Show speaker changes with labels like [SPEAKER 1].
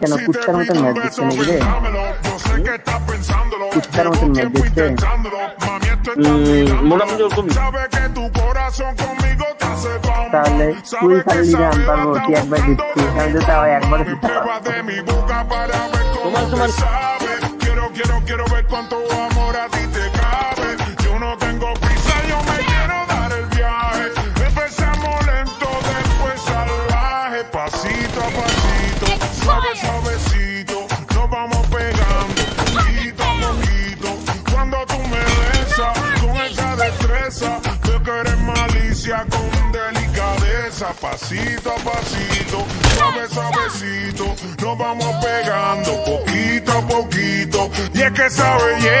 [SPEAKER 1] কেন কুত্তার মতন ম্যাচ দিচ্ছে নাকি রে কুত্তার মতন ম্যাচ দিচ্ছে
[SPEAKER 2] মোটামুটি ওরকম
[SPEAKER 1] তাহলে তুই খালি জান পারবো তুই একবার দিচ্ছি আমি তো তাও একবার দিতে পারবো
[SPEAKER 2] তোমার তোমার
[SPEAKER 3] Quiero, quiero, quiero ver cuánto amor a ti te cabe. Yo no tengo prisa, yo me quiero dar el viaje. Empezamos lento, después salvaje. Pasito a pasito, Destreza, veo que eres malicia con delicadeza. Pasito a pasito, suave, suavecito. Nos vamos pegando poquito a poquito. Y es que esa belleza.